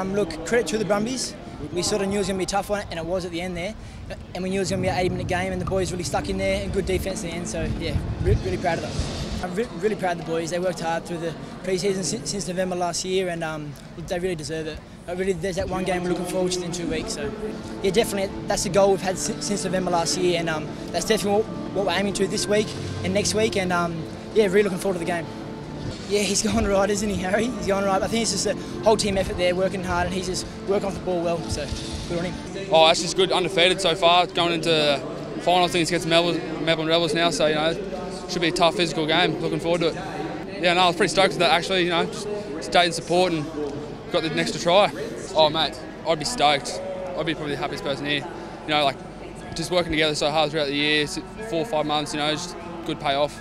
Um, look, credit to the Brumbies. We sort of knew it was going to be a tough one, and it was at the end there. And we knew it was going to be an 80-minute game, and the boys really stuck in there and good defence in the end. So yeah, re- really proud of them. I'm re- really proud of the boys. They worked hard through the pre-season since, since November last year, and um, they really deserve it. But really, there's that one game we're looking forward to in two weeks. So yeah, definitely that's the goal we've had since, since November last year, and um, that's definitely what, what we're aiming to this week and next week. And um, yeah, really looking forward to the game. Yeah, he's going right, isn't he, Harry? He's going right. I think it's just a whole team effort there, working hard, and he's just working off the ball well. So good on him. Oh, that's just good. Undefeated so far. Going into finals, things against Melbourne, Melbourne Rebels now. So you know, should be a tough physical game. Looking forward to it. Yeah, no, I was pretty stoked with that actually. You know, just stayed in support and got the next to try. Oh, mate, I'd be stoked. I'd be probably the happiest person here. You know, like just working together so hard throughout the year, four or five months. You know, just good payoff.